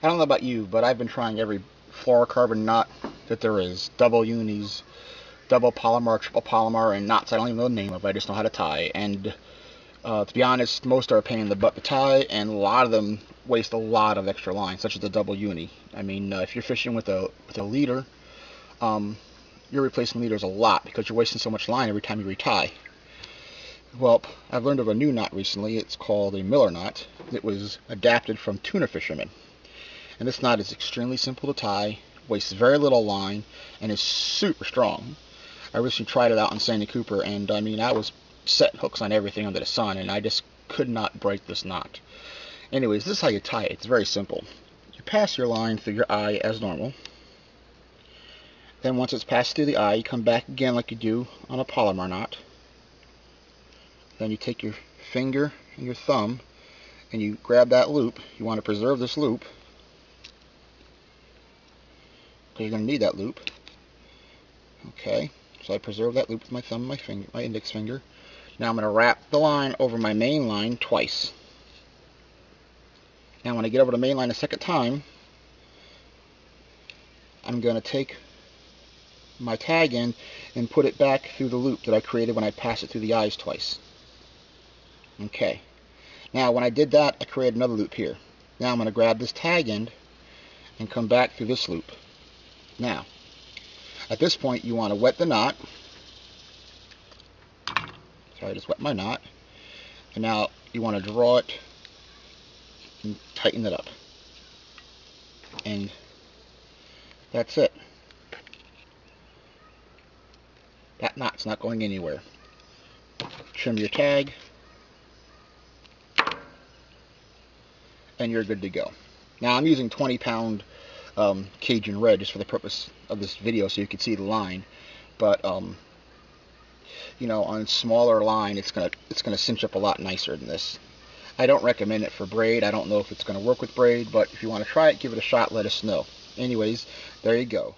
I don't know about you, but I've been trying every fluorocarbon knot that there is. Double unis, double Palomar, triple Palomar, and knots I don't even know the name of. I just know how to tie. And uh, to be honest, most are a pain in the butt to tie, and a lot of them waste a lot of extra line, such as the double uni. I mean, uh, if you're fishing with a with a leader, um, you're replacing leaders a lot because you're wasting so much line every time you retie. Well, I've learned of a new knot recently. It's called a Miller knot. It was adapted from tuna fishermen. And this knot is extremely simple to tie, wastes very little line, and is super strong. I recently tried it out on Santee Cooper, and I mean, I was setting hooks on everything under the sun, and I just could not break this knot. Anyways, this is how you tie it. It's very simple. You pass your line through your eye as normal. Then once it's passed through the eye, you come back again like you do on a Palomar knot. Then you take your finger and your thumb and you grab that loop. You want to preserve this loop you're going to need that loop. Okay, so I preserve that loop with my thumb my, finger, my index finger. Now I'm going to wrap the line over my main line twice. Now when I get over the main line a second time, I'm going to take my tag end and put it back through the loop that I created when I passed it through the eyes twice. Okay. Now when I did that, I created another loop here. Now I'm going to grab this tag end and come back through this loop. Now, at this point, you want to wet the knot. Sorry, I just wet my knot. And now you want to draw it and tighten it up. And that's it. That knot's not going anywhere. Trim your tag. And you're good to go. Now I'm using 20 pound um, Cajun red just for the purpose of this video so you can see the line. But um, you know, on smaller line, it's gonna it's gonna cinch up a lot nicer than this. I don't recommend it for braid. I don't know if it's gonna work with braid, but if you want to try it, give it a shot. Let us know. Anyways, there you go.